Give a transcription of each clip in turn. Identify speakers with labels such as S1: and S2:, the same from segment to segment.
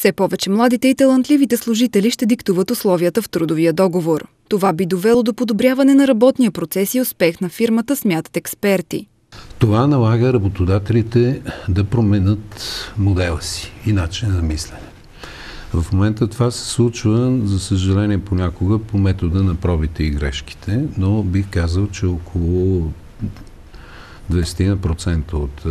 S1: Все повече младите и талантливите служители ще диктуват условията в трудовия договор. Това би довело до подобряване на работния процес и успех на фирмата, смятат експерти.
S2: Това налага работодателите да променят модела си и начина на мислене. В момента това се случва, за съжаление, понякога по метода на пробите и грешките, но бих казал, че около 20% от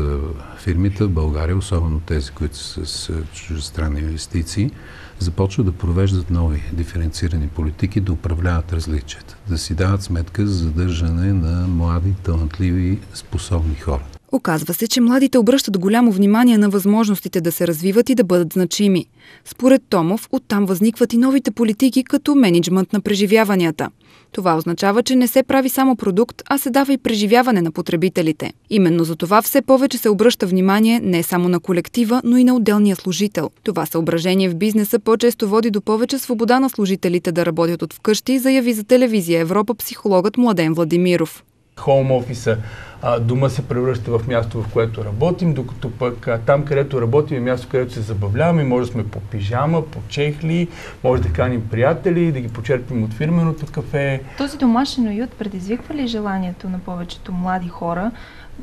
S2: фирмите в България, особено тези, които са с чужестранни инвестиции, започват да провеждат нови диференцирани политики, да управляват различията, да си дават сметка за задържане на млади, талантливи, способни хора.
S1: Оказва се, че младите обръщат голямо внимание на възможностите да се развиват и да бъдат значими. Според Томов, оттам възникват и новите политики като менеджмент на преживяванията. Това означава, че не се прави само продукт, а се дава и преживяване на потребителите. Именно за това все повече се обръща внимание не само на колектива, но и на отделния служител. Това съображение в бизнеса по-често води до повече свобода на служителите да работят от вкъщи, заяви за телевизия Европа психологът Младен Владимиров
S3: хоум офиса, а, дома се превръща в място, в което работим, докато пък а, там, където работим е място, където се забавляваме, може да сме по пижама, по чехли, може да каним приятели, да ги почерпим от фирменото кафе.
S4: Този домашен уют предизвиква ли желанието на повечето млади хора?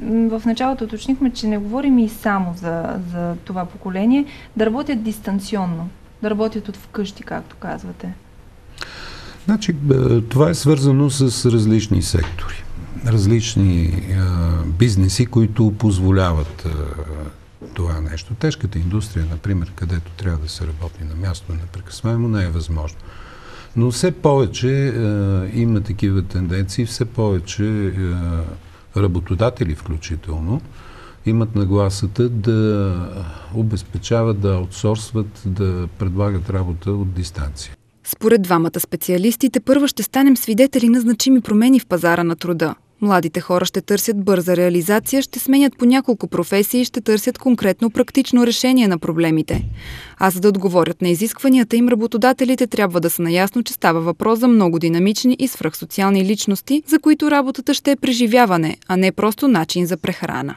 S4: В началото уточнихме, че не говорим и само за, за това поколение, да работят дистанционно, да работят от вкъщи, както казвате.
S2: Значи, това е свързано с различни сектори различни бизнеси, които позволяват това нещо. Тежката индустрия, например, където трябва да се работи на място непрекъсваемо, не е възможно. Но все повече има такива тенденции, все повече работодатели включително имат нагласата да обезпечават, да аутсорсват, да предлагат работа от дистанция.
S1: Според двамата специалистите, първо ще станем свидетели на значими промени в пазара на труда. Младите хора ще търсят бърза реализация, ще сменят по няколко професии и ще търсят конкретно практично решение на проблемите. А за да отговорят на изискванията им, работодателите трябва да са наясно, че става въпрос за много динамични и свръхсоциални личности, за които работата ще е преживяване, а не просто начин за прехрана.